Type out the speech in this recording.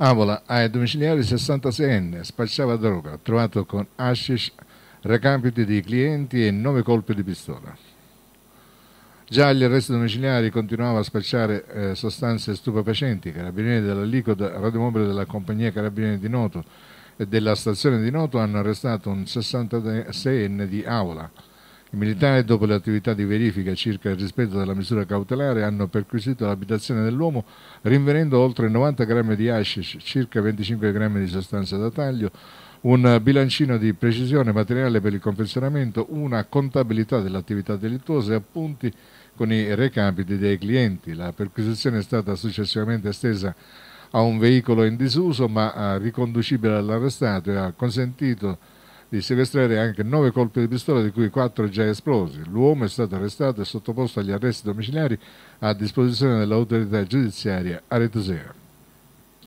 Avola, ai domiciliari 66enne, spacciava droga, trovato con hashish, recapiti di clienti e nove colpi di pistola. Già agli arresti domiciliari continuava a spacciare eh, sostanze stupefacenti. Carabinieri dell'aliquota radiomobile della compagnia Carabinieri di Noto e della stazione di Noto hanno arrestato un 66enne di Avola. I militari, dopo le attività di verifica circa il rispetto della misura cautelare, hanno perquisito l'abitazione dell'uomo, rinvenendo oltre 90 grammi di hashish, circa 25 grammi di sostanza da taglio, un bilancino di precisione materiale per il confezionamento, una contabilità dell'attività delittuosa e appunti con i recapiti dei clienti. La perquisizione è stata successivamente estesa a un veicolo in disuso ma riconducibile all'arrestato e ha consentito di sequestrare anche nove colpi di pistola di cui quattro già esplosi. L'uomo è stato arrestato e sottoposto agli arresti domiciliari a disposizione dell'autorità giudiziaria aretosea.